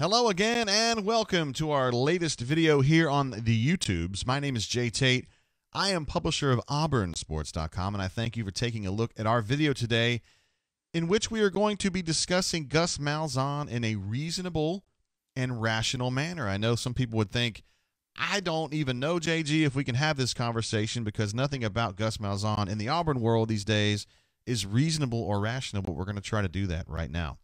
Hello again, and welcome to our latest video here on the YouTubes. My name is Jay Tate. I am publisher of AuburnSports.com, and I thank you for taking a look at our video today, in which we are going to be discussing Gus Malzahn in a reasonable and rational manner. I know some people would think, I don't even know, JG, if we can have this conversation because nothing about Gus Malzahn in the Auburn world these days is reasonable or rational, but we're going to try to do that right now.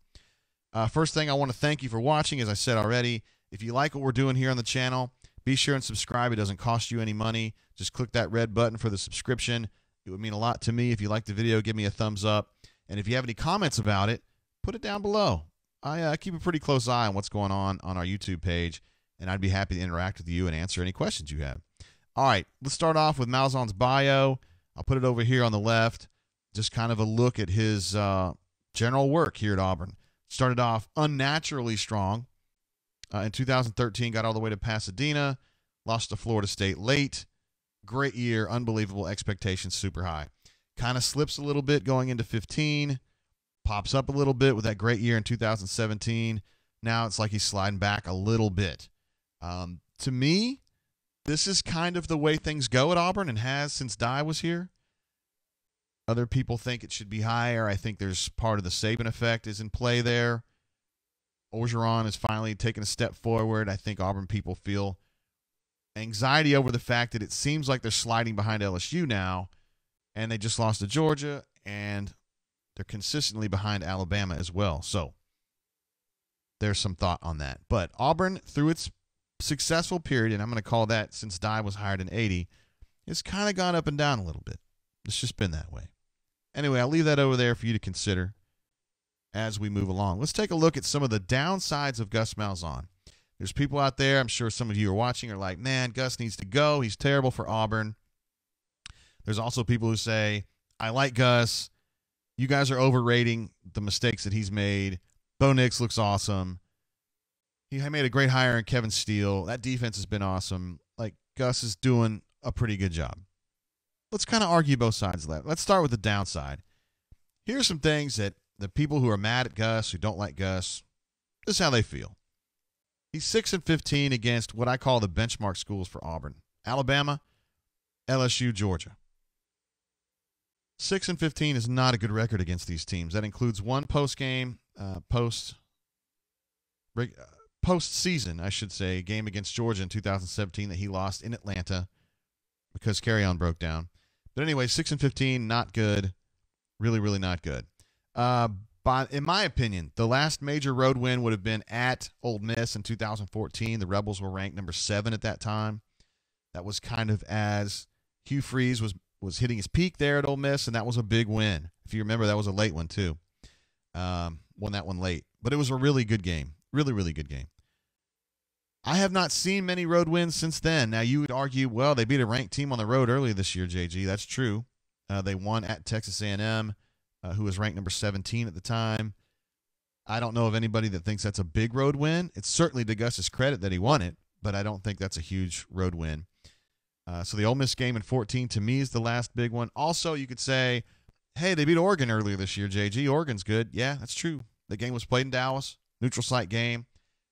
Uh, first thing, I want to thank you for watching. As I said already, if you like what we're doing here on the channel, be sure and subscribe. It doesn't cost you any money. Just click that red button for the subscription. It would mean a lot to me. If you like the video, give me a thumbs up. And if you have any comments about it, put it down below. I uh, keep a pretty close eye on what's going on on our YouTube page, and I'd be happy to interact with you and answer any questions you have. All right, let's start off with Malzahn's bio. I'll put it over here on the left. Just kind of a look at his uh, general work here at Auburn. Started off unnaturally strong. Uh, in 2013, got all the way to Pasadena, lost to Florida State late. Great year, unbelievable expectations super high. Kind of slips a little bit going into 15, pops up a little bit with that great year in 2017. Now it's like he's sliding back a little bit. Um, to me, this is kind of the way things go at Auburn and has since Dye was here. Other people think it should be higher. I think there's part of the Saban effect is in play there. Orgeron is finally taking a step forward. I think Auburn people feel anxiety over the fact that it seems like they're sliding behind LSU now, and they just lost to Georgia, and they're consistently behind Alabama as well. So there's some thought on that. But Auburn, through its successful period, and I'm going to call that since Dye was hired in 80, has kind of gone up and down a little bit. It's just been that way. Anyway, I'll leave that over there for you to consider as we move along. Let's take a look at some of the downsides of Gus Malzahn. There's people out there, I'm sure some of you are watching, are like, man, Gus needs to go. He's terrible for Auburn. There's also people who say, I like Gus. You guys are overrating the mistakes that he's made. Bo Nix looks awesome. He made a great hire in Kevin Steele. That defense has been awesome. Like, Gus is doing a pretty good job let's kind of argue both sides of that. Let's start with the downside. Here's some things that the people who are mad at Gus, who don't like Gus, this is how they feel. He's 6 and 15 against what I call the benchmark schools for Auburn. Alabama, LSU, Georgia. 6 and 15 is not a good record against these teams. That includes one post game, uh, post uh, post season, I should say, game against Georgia in 2017 that he lost in Atlanta because Kerryon broke down. But anyway, six and fifteen, not good. Really, really not good. Uh, but in my opinion, the last major road win would have been at Ole Miss in 2014. The Rebels were ranked number seven at that time. That was kind of as Hugh Freeze was was hitting his peak there at Ole Miss, and that was a big win. If you remember, that was a late one too. Um, won that one late, but it was a really good game. Really, really good game. I have not seen many road wins since then. Now you would argue, well, they beat a ranked team on the road earlier this year, JG. That's true. Uh, they won at Texas A&M, uh, who was ranked number 17 at the time. I don't know of anybody that thinks that's a big road win. It's certainly to Gus's credit that he won it, but I don't think that's a huge road win. Uh, so the Ole Miss game in 14 to me is the last big one. Also, you could say, hey, they beat Oregon earlier this year, JG. Oregon's good. Yeah, that's true. The game was played in Dallas, neutral site game.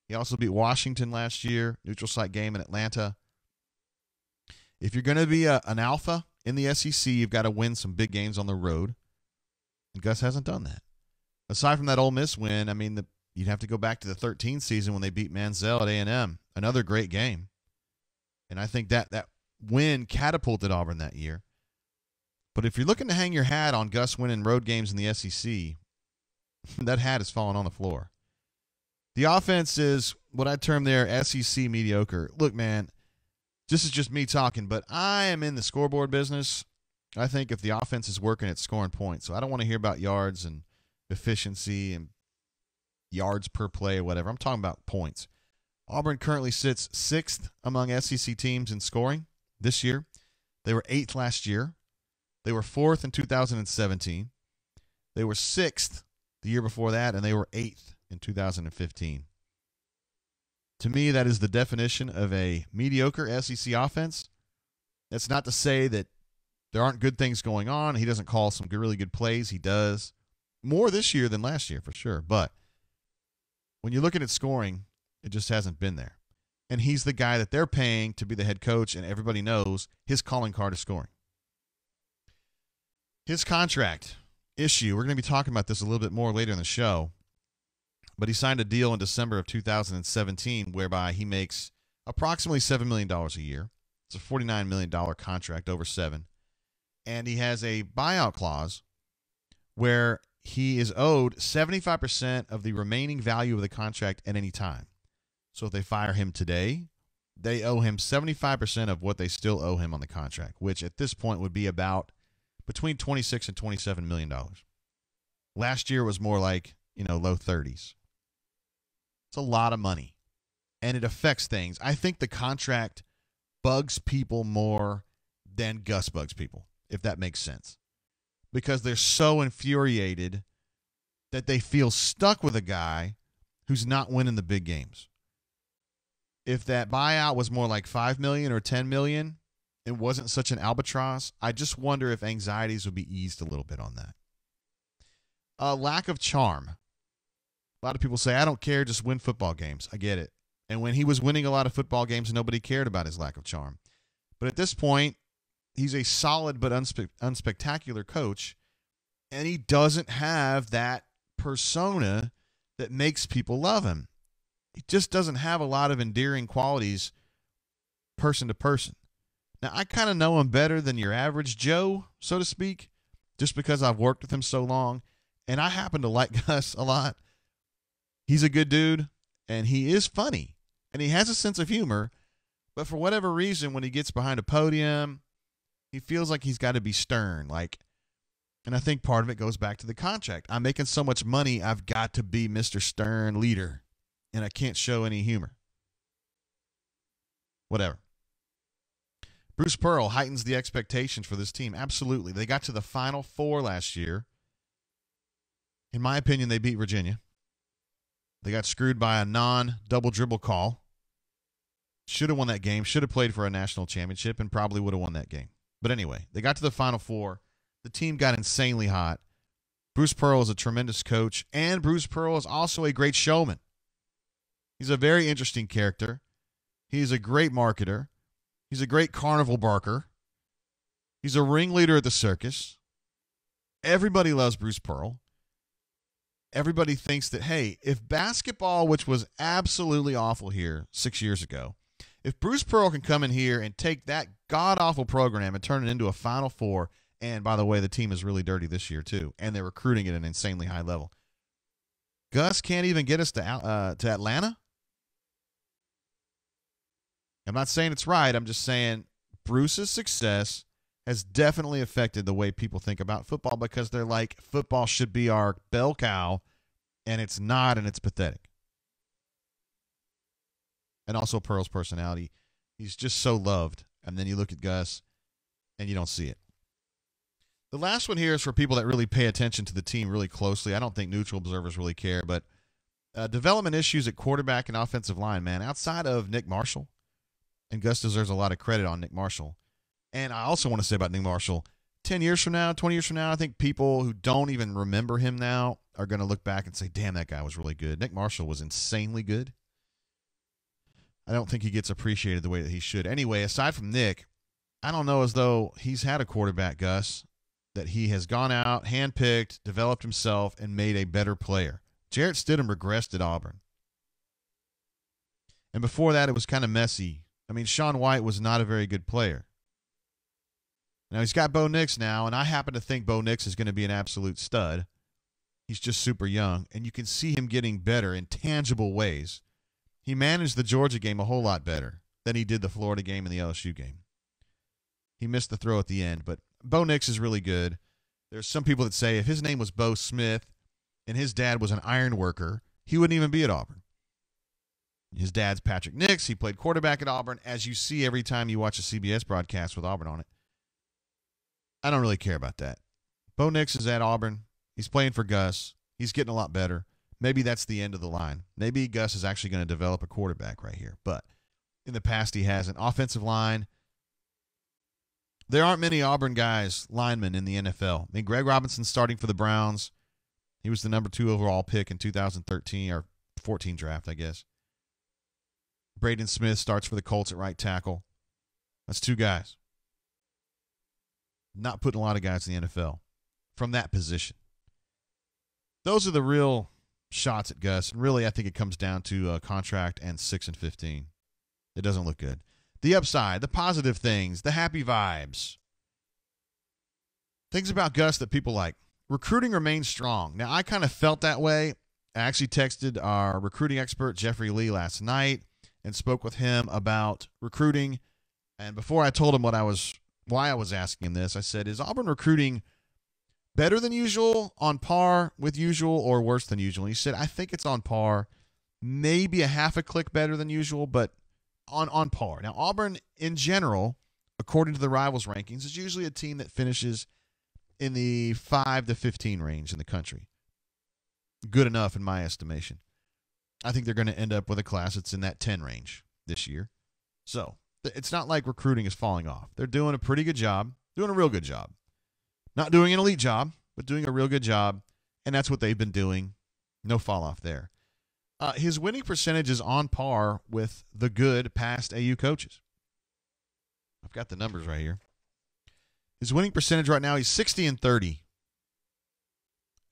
He also beat Washington last year, neutral site game in Atlanta. If you're going to be a, an alpha in the SEC, you've got to win some big games on the road. And Gus hasn't done that. Aside from that Ole Miss win, I mean, the, you'd have to go back to the 13 season when they beat Manziel at A&M. Another great game. And I think that that win catapulted Auburn that year. But if you're looking to hang your hat on Gus winning road games in the SEC, that hat has fallen on the floor. The offense is what I term there SEC mediocre. Look, man, this is just me talking, but I am in the scoreboard business. I think if the offense is working, it's scoring points. So I don't want to hear about yards and efficiency and yards per play or whatever. I'm talking about points. Auburn currently sits sixth among SEC teams in scoring this year. They were eighth last year. They were fourth in 2017. They were sixth the year before that, and they were eighth in 2015. To me, that is the definition of a mediocre SEC offense. That's not to say that there aren't good things going on. He doesn't call some really good plays. He does more this year than last year for sure. But when you're looking at scoring, It just hasn't been there. And he's the guy that they're paying to be the head coach, and everybody knows his calling card is scoring. His contract issue, we're going to be talking about this a little bit more later in the show, but he signed a deal in December of 2017 whereby he makes approximately $7 million a year. It's a $49 million contract over seven. And he has a buyout clause where he is owed 75% of the remaining value of the contract at any time. So if they fire him today, they owe him 75% of what they still owe him on the contract, which at this point would be about between 26 and 27 million dollars. Last year was more like, you know, low 30s. It's a lot of money. And it affects things. I think the contract bugs people more than Gus bugs people, if that makes sense because they're so infuriated that they feel stuck with a guy who's not winning the big games. If that buyout was more like 5 million or 10 million, it wasn't such an albatross. I just wonder if anxieties would be eased a little bit on that. A lack of charm. A lot of people say, I don't care, just win football games. I get it. And when he was winning a lot of football games, nobody cared about his lack of charm. But at this point, he's a solid but unspe- unspectacular coach, and he doesn't have that persona that makes people love him. He just doesn't have a lot of endearing qualities person to person. Now, I kind of know him better than your average Joe, so to speak, just because I've worked with him so long, and I happen to like Gus a lot. He's a good dude, and he is funny, and he has a sense of humor. But for whatever reason, when he gets behind a podium he feels like he's got to be stern. Like, and I think part of it goes back to the contract. I'm making so much money, I've got to be Mr. Stern leader, and I can't show any humor. Whatever. Bruce Pearl heightens the expectations for this team. Absolutely. They got to the Final Four last year. In my opinion, they beat Virginia. They got screwed by a non double dribble call. Should have won that game, should have played for a national championship, and probably would have won that game. But anyway, they got to the Final Four. The team got insanely hot. Bruce Pearl is a tremendous coach, and Bruce Pearl is also a great showman. He's a very interesting character. He's a great marketer. He's a great carnival barker. He's a ringleader at the circus. Everybody loves Bruce Pearl. Everybody thinks that, hey, if basketball, which was absolutely awful here six years ago, if Bruce Pearl can come in here and take that god awful program and turn it into a Final Four, and by the way, the team is really dirty this year too, and they're recruiting at an insanely high level. Gus can't even get us to uh, to Atlanta. I'm not saying it's right. I'm just saying Bruce's success has definitely affected the way people think about football because they're like football should be our bell cow, and it's not, and it's pathetic and also Pearl's personality. He's just so loved. And then you look at Gus and you don't see it. The last one here is for people that really pay attention to the team really closely. I don't think neutral observers really care, but uh, development issues at quarterback and offensive line, man, outside of Nick Marshall, and Gus deserves a lot of credit on Nick Marshall. And I also want to say about Nick Marshall 10 years from now, 20 years from now, I think people who don't even remember him now are going to look back and say, damn, that guy was really good. Nick Marshall was insanely good. I don't think he gets appreciated the way that he should. Anyway, aside from Nick, I don't know as though he's had a quarterback, Gus, that he has gone out, handpicked, developed himself, and made a better player. Jarrett Stidham regressed at Auburn. And before that, it was kind of messy. I mean, Sean White was not a very good player. Now he's got Bo Nix now, and I happen to think Bo Nix is going to be an absolute stud. He's just super young, and you can see him getting better in tangible ways. He managed the Georgia game a whole lot better than he did the Florida game and the LSU game. He missed the throw at the end, but Bo Nix is really good. There's some people that say if his name was Bo Smith and his dad was an iron worker, he wouldn't even be at Auburn. His dad's Patrick Nix. He played quarterback at Auburn, as you see every time you watch a CBS broadcast with Auburn on it. I don't really care about that. Bo Nix is at Auburn. He's playing for Gus. He's getting a lot better maybe that's the end of the line. Maybe Gus is actually going to develop a quarterback right here. But in the past, he has an offensive line. There aren't many Auburn guys, linemen in the NFL. I mean, Greg Robinson starting for the Browns. He was the number two overall pick in 2013 or 14 draft, I guess. Braden Smith starts for the Colts at right tackle. That's two guys. Not putting a lot of guys in the NFL from that position. Those are the real shots at Gus. And really, I think it comes down to a contract and 6 and 15. It doesn't look good. The upside, the positive things, the happy vibes. Things about Gus that people like. Recruiting remains strong. Now, I kind of felt that way. I actually texted our recruiting expert, Jeffrey Lee, last night and spoke with him about recruiting. And before I told him what I was, why I was asking him this, I said, Is Auburn recruiting better than usual, on par with usual, or worse than usual? And he said, I think it's on par, maybe a half a click better than usual, but on, on par. Now, Auburn in general, according to the rivals rankings, is usually a team that finishes in the 5 to 15 range in the country. Good enough, in my estimation. I think they're going to end up with a class that's in that 10 range this year. So it's not like recruiting is falling off. They're doing a pretty good job, doing a real good job. Not doing an elite job, but doing a real good job. And that's what they've been doing. No fall off there. Uh, his winning percentage is on par with the good past AU coaches. I've got the numbers right here. His winning percentage right now, he's 60 and 30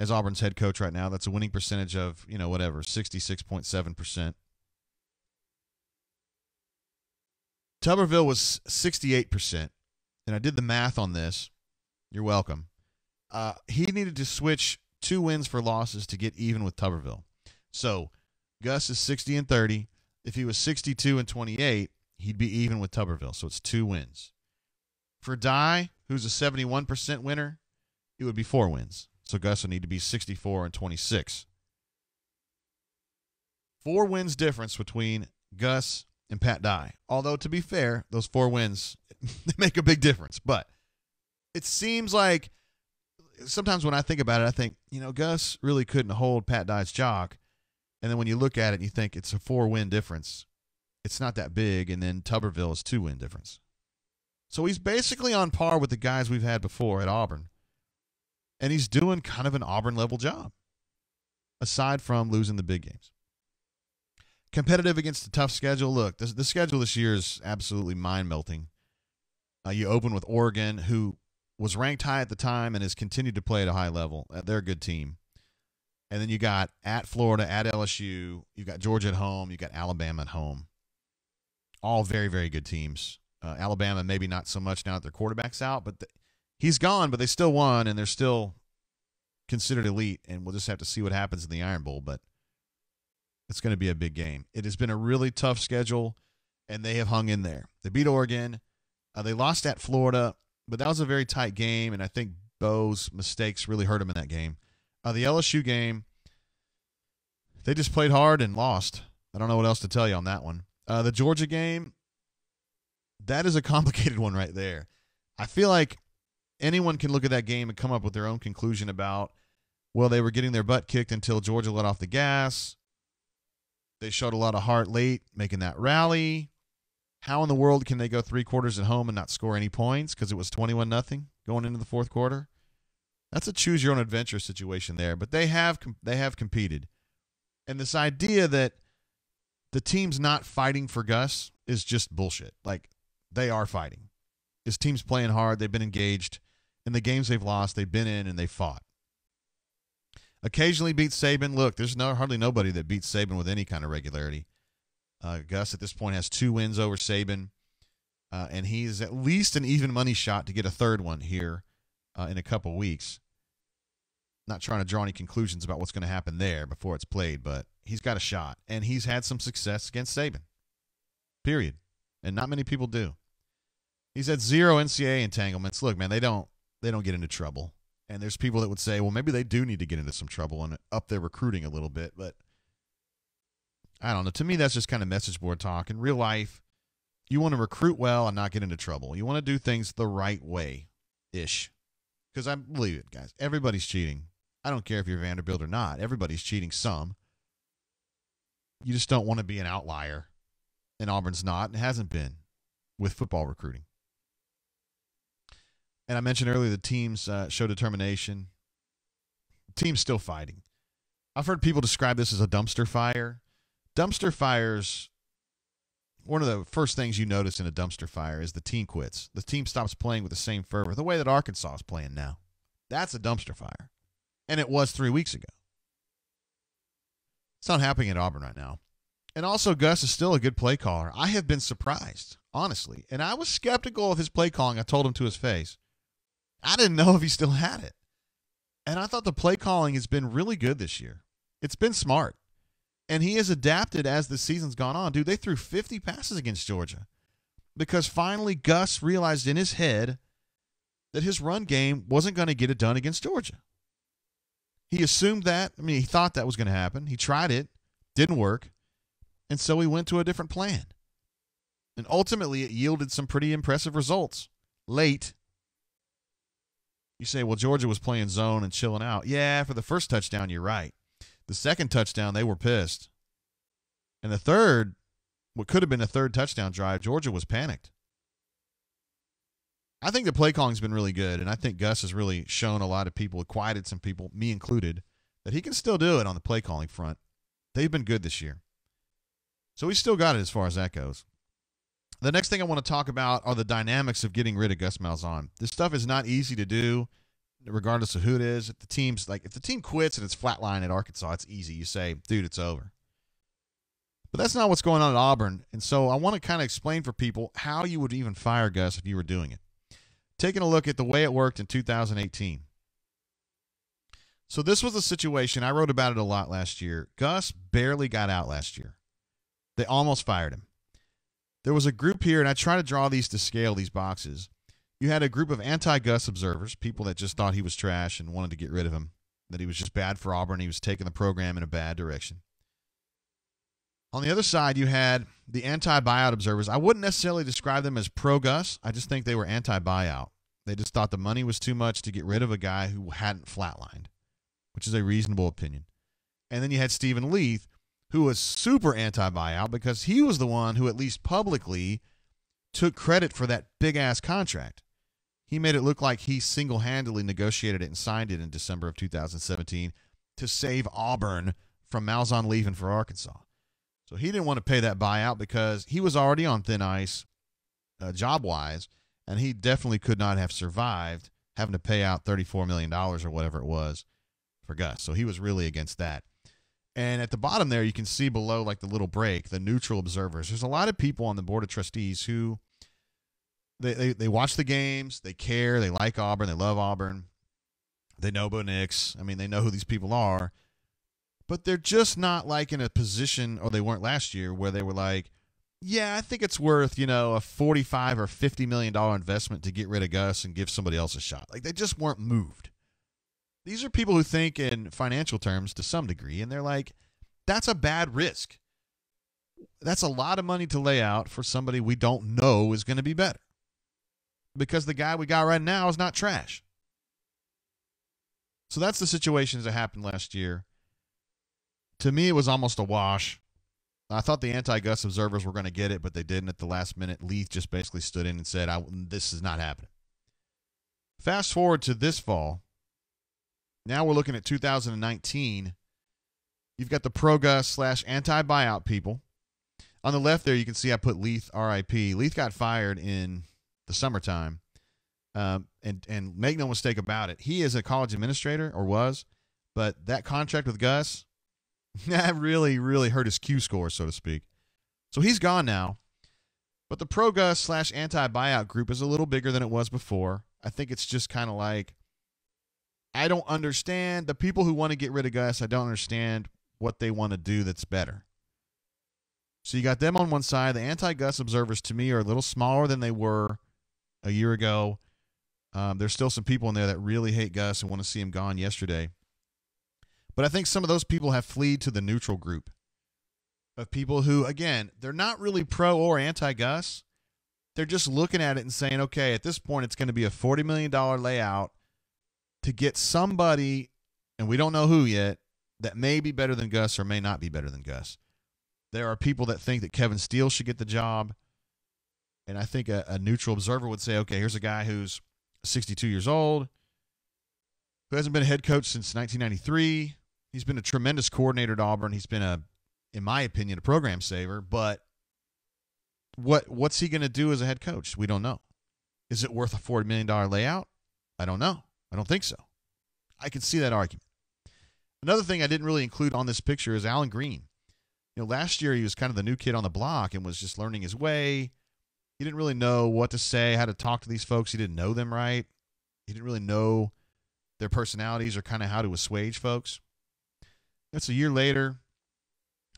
as Auburn's head coach right now. That's a winning percentage of, you know, whatever, 66.7%. Tuberville was 68%. And I did the math on this. You're welcome. Uh, he needed to switch two wins for losses to get even with Tuberville. So Gus is 60 and 30. If he was 62 and 28, he'd be even with Tuberville. So it's two wins. For Dye, who's a 71% winner, it would be four wins. So Gus would need to be 64 and 26. Four wins difference between Gus and Pat Dye. Although to be fair, those four wins they make a big difference. But it seems like sometimes when I think about it, I think, you know, Gus really couldn't hold Pat Dye's jock. And then when you look at it and you think it's a four win difference, it's not that big. And then Tuberville is two win difference. So he's basically on par with the guys we've had before at Auburn. And he's doing kind of an Auburn level job, aside from losing the big games. Competitive against a tough schedule. Look, the, the schedule this year is absolutely mind melting. Uh, you open with Oregon, who was ranked high at the time and has continued to play at a high level. Uh, they're a good team. And then you got at Florida, at LSU, you got Georgia at home, you got Alabama at home. All very, very good teams. Uh, Alabama, maybe not so much now that their quarterback's out, but he's gone, but they still won, and they're still considered elite. And we'll just have to see what happens in the Iron Bowl. But it's going to be a big game. It has been a really tough schedule, and they have hung in there. They beat Oregon. Uh, they lost at Florida, but that was a very tight game, and I think Bo's mistakes really hurt him in that game. Uh, the LSU game, they just played hard and lost. I don't know what else to tell you on that one. Uh, the Georgia game, that is a complicated one right there. I feel like anyone can look at that game and come up with their own conclusion about, well, they were getting their butt kicked until Georgia let off the gas. They showed a lot of heart late making that rally. How in the world can they go three quarters at home and not score any points because it was 21 nothing going into the fourth quarter? That's a choose your own adventure situation there, but they have they have competed. And this idea that the team's not fighting for Gus is just bullshit. Like they are fighting. His team's playing hard, they've been engaged. In the games they've lost, they've been in and they fought. Occasionally beats Saban. Look, there's no hardly nobody that beats Saban with any kind of regularity. Uh, Gus at this point has two wins over Saban, uh, and he's at least an even money shot to get a third one here uh, in a couple weeks. Not trying to draw any conclusions about what's going to happen there before it's played, but he's got a shot, and he's had some success against Saban. Period, and not many people do. He's had zero NCAA entanglements. Look, man, they don't they don't get into trouble. And there's people that would say, well, maybe they do need to get into some trouble and up their recruiting a little bit, but I don't know. To me, that's just kind of message board talk. In real life, you want to recruit well and not get into trouble. You want to do things the right way ish. Because I believe it, guys. Everybody's cheating. I don't care if you're Vanderbilt or not. Everybody's cheating some. You just don't want to be an outlier. And Auburn's not and hasn't been with football recruiting. And I mentioned earlier the teams uh, show determination. The team's still fighting. I've heard people describe this as a dumpster fire dumpster fires one of the first things you notice in a dumpster fire is the team quits. The team stops playing with the same fervor, the way that Arkansas is playing now. That's a dumpster fire. And it was three weeks ago. It's not happening at Auburn right now. And also, Gus is still a good play caller. I have been surprised, honestly. And I was skeptical of his play calling. I told him to his face. I didn't know if he still had it. And I thought the play calling has been really good this year. It's been smart. And he has adapted as the season's gone on. Dude, they threw 50 passes against Georgia because finally Gus realized in his head that his run game wasn't going to get it done against Georgia. He assumed that. I mean, he thought that was going to happen. He tried it, didn't work. And so he went to a different plan. And ultimately, it yielded some pretty impressive results late. You say, well, Georgia was playing zone and chilling out. Yeah, for the first touchdown, you're right. The second touchdown, they were pissed. And the third, what could have been a third touchdown drive, Georgia was panicked. I think the play calling's been really good, and I think Gus has really shown a lot of people, quieted some people, me included, that he can still do it on the play calling front. They've been good this year. So he's still got it as far as that goes. The next thing I want to talk about are the dynamics of getting rid of Gus Malzahn. This stuff is not easy to do regardless of who it is. If the team's like if the team quits and it's flatline at Arkansas, it's easy. You say, dude, it's over. But that's not what's going on at Auburn. And so I want to kind of explain for people how you would even fire Gus if you were doing it. Taking a look at the way it worked in 2018. So this was a situation I wrote about it a lot last year. Gus barely got out last year. They almost fired him. There was a group here, and I try to draw these to scale these boxes you had a group of anti-Gus observers, people that just thought he was trash and wanted to get rid of him, that he was just bad for Auburn, he was taking the program in a bad direction. On the other side, you had the anti-buyout observers. I wouldn't necessarily describe them as pro-Gus. I just think they were anti-buyout. They just thought the money was too much to get rid of a guy who hadn't flatlined, which is a reasonable opinion. And then you had Steven Leath, who was super anti-buyout because he was the one who, at least publicly, took credit for that big ass contract. He made it look like he single handedly negotiated it and signed it in December of 2017 to save Auburn from Malzahn leaving for Arkansas. So he didn't want to pay that buyout because he was already on thin ice uh, job wise, and he definitely could not have survived having to pay out $34 million or whatever it was for Gus. So he was really against that. And at the bottom there, you can see below, like the little break, the neutral observers. There's a lot of people on the board of trustees who they, they, they watch the games, they care, they like Auburn, they love Auburn, they know Bo Nix. I mean, they know who these people are, but they're just not like in a position, or they weren't last year, where they were like, yeah, I think it's worth you know a forty-five or fifty million dollar investment to get rid of Gus and give somebody else a shot. Like they just weren't moved. These are people who think in financial terms to some degree, and they're like, that's a bad risk. That's a lot of money to lay out for somebody we don't know is going to be better because the guy we got right now is not trash. So that's the situations that happened last year. To me, it was almost a wash. I thought the anti-Gus observers were going to get it, but they didn't at the last minute. Leath just basically stood in and said, "This is not happening." Fast forward to this fall. Now we're looking at 2019. You've got the pro-Gus slash anti-buyout people. On the left there, you can see I put Leath RIP. Leath got fired in the summertime. Um, and and make no mistake about it, he is a college administrator or was, but that contract with Gus, that really really hurt his Q score, so to speak. So he's gone now. But the pro Gus slash anti buyout group is a little bigger than it was before. I think it's just kind of like I don't understand the people who want to get rid of Gus. I don't understand what they want to do that's better. So you got them on one side. The anti Gus observers to me are a little smaller than they were a year ago. Um, there's still some people in there that really hate Gus and want to see him gone yesterday. But I think some of those people have fled to the neutral group of people who, again, they're not really pro or anti Gus. They're just looking at it and saying, okay, at this point, it's going to be a $40 million layout to get somebody, and we don't know who yet, that may be better than Gus or may not be better than Gus. There are people that think that Kevin Steele should get the job. And I think a, a neutral observer would say, okay, here's a guy who's 62 years old, who hasn't been a head coach since 1993. He's been a tremendous coordinator at Auburn. He's been a, in my opinion, a program saver, but what what's he going to do as a head coach? We don't know. Is it worth a $40 million layout? I don't know. I don't think so. I can see that argument. Another thing I didn't really include on this picture is Allen Greene. You know, last year he was kind of the new kid on the block and was just learning his way. He didn't really know what to say, how to talk to these folks. He didn't know them right. He didn't really know their personalities or kind of how to assuage folks. That's a year later.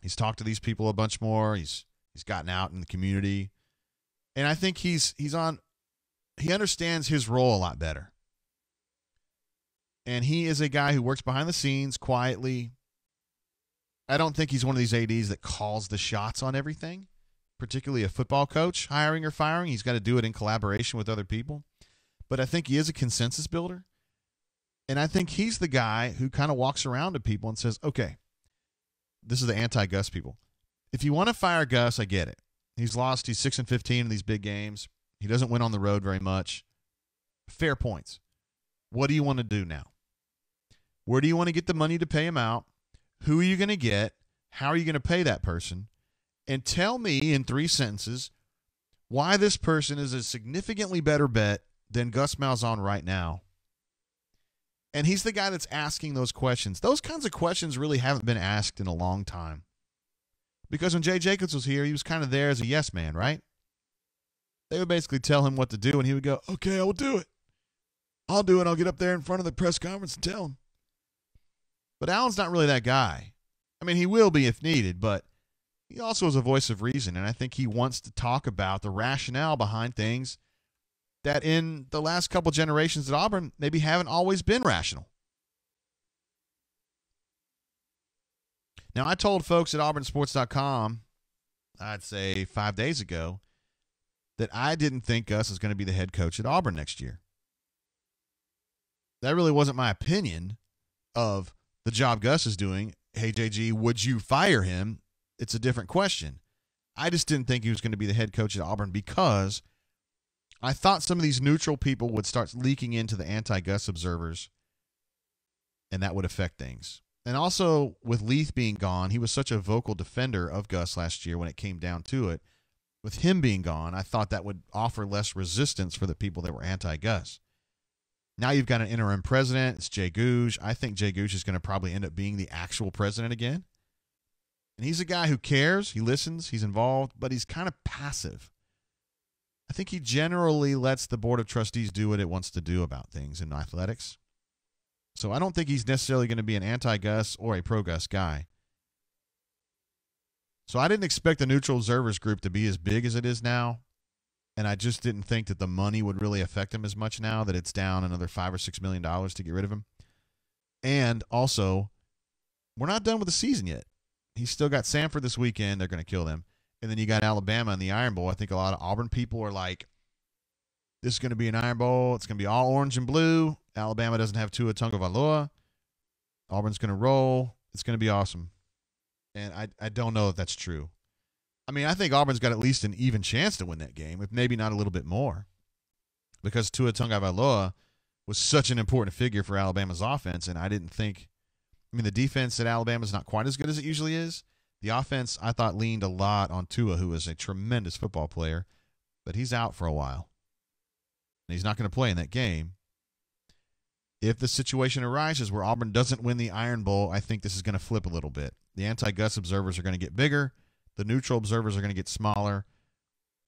He's talked to these people a bunch more. He's he's gotten out in the community. And I think he's he's on he understands his role a lot better. And he is a guy who works behind the scenes quietly. I don't think he's one of these ADs that calls the shots on everything, particularly a football coach hiring or firing. He's got to do it in collaboration with other people. But I think he is a consensus builder. And I think he's the guy who kind of walks around to people and says, okay, this is the anti Gus people. If you want to fire Gus, I get it. He's lost, he's 6 and 15 in these big games. He doesn't win on the road very much. Fair points. What do you want to do now? Where do you want to get the money to pay him out? Who are you going to get? How are you going to pay that person? And tell me in three sentences why this person is a significantly better bet than Gus Malzahn right now. And he's the guy that's asking those questions. Those kinds of questions really haven't been asked in a long time. Because when Jay Jacobs was here, he was kind of there as a yes man, right? They would basically tell him what to do, and he would go, Okay, I will do it. I'll do it. I'll get up there in front of the press conference and tell him. But Allen's not really that guy. I mean, he will be if needed, but he also is a voice of reason, and I think he wants to talk about the rationale behind things that in the last couple generations at Auburn maybe haven't always been rational. Now, I told folks at auburnsports.com, I'd say five days ago, that I didn't think Gus was going to be the head coach at Auburn next year. That really wasn't my opinion of the job Gus is doing. Hey, JG, would you fire him? It's a different question. I just didn't think he was going to be the head coach at Auburn because I thought some of these neutral people would start leaking into the anti Gus observers and that would affect things. And also, with Leath being gone, he was such a vocal defender of Gus last year when it came down to it with him being gone, I thought that would offer less resistance for the people that were anti Gus. Now you've got an interim president. It's Jay Gogue. I think Jay Gogue is going to probably end up being the actual president again. And he's a guy who cares, he listens, he's involved, but he's kind of passive. I think he generally lets the board of trustees do what it wants to do about things in athletics. So I don't think he's necessarily going to be an anti Gus or a pro Gus guy. So I didn't expect the neutral observers group to be as big as it is now. And I just didn't think that the money would really affect him as much now that it's down another five or six million dollars to get rid of him. And also, we're not done with the season yet. He's still got Samford this weekend. They're going to kill them. And then you got Alabama in the Iron Bowl. I think a lot of Auburn people are like, this is going to be an Iron Bowl. It's going to be all orange and blue. Alabama doesn't have Tua Tagovailoa. Auburn's going to roll. It's going to be awesome and I I don't know if that's true. I mean, I think Auburn's got at least an even chance to win that game, if maybe not a little bit more, because Tua Tagovailoa was such an important figure for Alabama's offense, and I didn't think. I mean, the defense at Alabama is not quite as good as it usually is. The offense, I thought, leaned a lot on Tua, who is a tremendous football player, but he's out for a while. And he's not going to play in that game. If the situation arises where Auburn doesn't win the Iron Bowl, I think this is going to flip a little bit. The anti Gus observers are going to get bigger. The neutral observers are going to get smaller.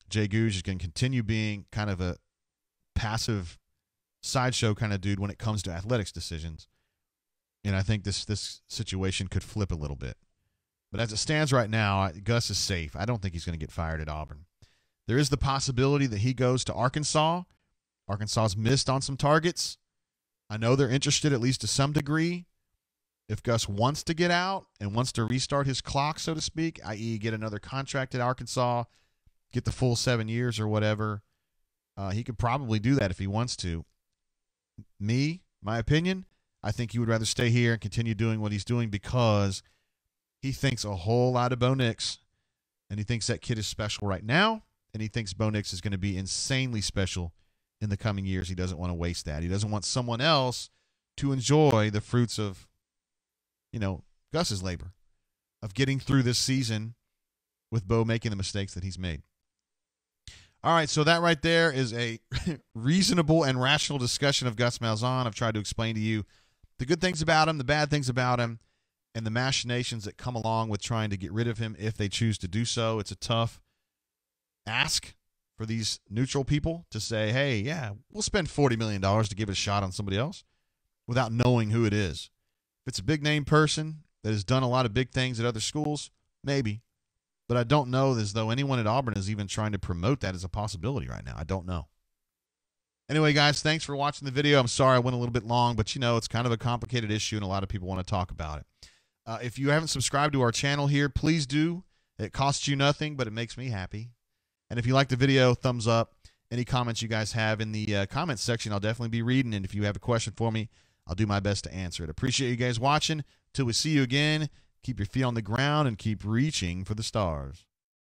Jay Gogue is going to continue being kind of a passive sideshow kind of dude when it comes to athletics decisions. And I think this this situation could flip a little bit. But as it stands right now, Gus is safe. I don't think he's going to get fired at Auburn. There is the possibility that he goes to Arkansas. Arkansas's missed on some targets. I know they're interested at least to some degree if Gus wants to get out and wants to restart his clock, so to speak, i.e., get another contract at Arkansas, get the full seven years or whatever, uh, he could probably do that if he wants to. Me, my opinion, I think he would rather stay here and continue doing what he's doing because he thinks a whole lot of Bo Nix, and he thinks that kid is special right now, and he thinks Bo Nix is going to be insanely special in the coming years. He doesn't want to waste that. He doesn't want someone else to enjoy the fruits of you know, Gus's labor of getting through this season with Bo making the mistakes that he's made. All right, so that right there is a reasonable and rational discussion of Gus Malzahn. I've tried to explain to you the good things about him, the bad things about him, and the machinations that come along with trying to get rid of him if they choose to do so. It's a tough ask for these neutral people to say, hey, yeah, we'll spend $40 million to give it a shot on somebody else without knowing who it is. If it's a big name person that has done a lot of big things at other schools, maybe. But I don't know as though anyone at Auburn is even trying to promote that as a possibility right now. I don't know. Anyway, guys, thanks for watching the video. I'm sorry I went a little bit long, but you know, it's kind of a complicated issue and a lot of people want to talk about it. Uh, if you haven't subscribed to our channel here, please do. It costs you nothing, but it makes me happy. And if you like the video, thumbs up. Any comments you guys have in the uh, comments section, I'll definitely be reading. And if you have a question for me, I'll do my best to answer it. Appreciate you guys watching. Till we see you again, keep your feet on the ground and keep reaching for the stars.